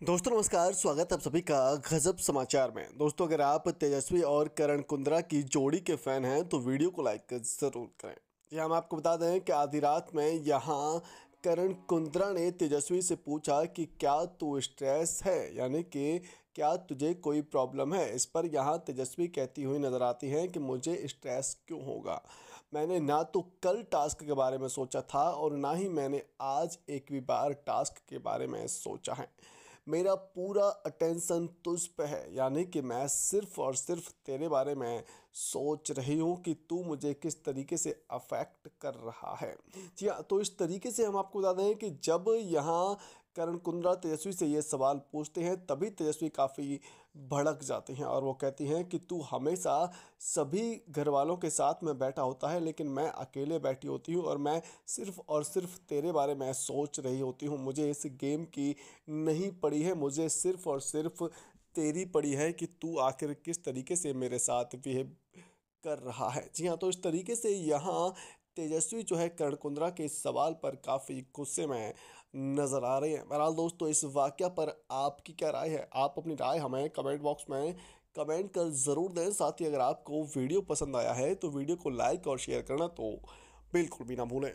दोस्तों, नमस्कार। स्वागत है आप सभी का गजब समाचार में। दोस्तों, अगर आप तेजस्वी और करण कुंद्रा की जोड़ी के फ़ैन हैं तो वीडियो को लाइक ज़रूर करें। जी हम आपको बता दें कि आधी रात में यहाँ करण कुंद्रा ने तेजस्वी से पूछा कि क्या तू स्ट्रेस है? यानी कि क्या तुझे कोई प्रॉब्लम है? इस पर यहाँ तेजस्वी कहती हुई नज़र आती हैं कि मुझे स्ट्रेस क्यों होगा? मैंने ना तो कल टास्क के बारे में सोचा था और ना ही मैंने आज एक भी बार टास्क के बारे में सोचा है। मेरा पूरा अटेंशन तुझ पे है। यानी कि मैं सिर्फ़ और सिर्फ़ तेरे बारे में सोच रही हूँ कि तू मुझे किस तरीके से अफेक्ट कर रहा है। जी हाँ तो इस तरीके से हम आपको बता दें कि जब यहाँ करण कुंद्रा तेजस्वी से ये सवाल पूछते हैं, तभी तेजस्वी काफ़ी भड़क जाते हैं और वो कहती हैं कि, तू हमेशा सभी घर वालों के साथ में बैठा होता है, लेकिन मैं अकेले बैठी होती हूँ और मैं सिर्फ़ और सिर्फ़ तेरे बारे में सोच रही होती हूँ। मुझे इस गेम की नहीं पड़ी है, मुझे सिर्फ़ और सिर्फ़ तेरी पड़ी है कि तू आखिर किस तरीके से मेरे साथ बिहेव कर रहा है। जी हाँ तो इस तरीके से यहाँ तेजस्वी जो है कर्ण कुंद्रा के इस सवाल पर काफ़ी गुस्से में नज़र आ रहे हैं। बहरहाल दोस्तों, इस वाक्य पर आपकी क्या राय है? आप अपनी राय हमें कमेंट बॉक्स में कमेंट कर ज़रूर दें। साथ ही अगर आपको वीडियो पसंद आया है तो वीडियो को लाइक और शेयर करना तो बिल्कुल भी ना भूलें।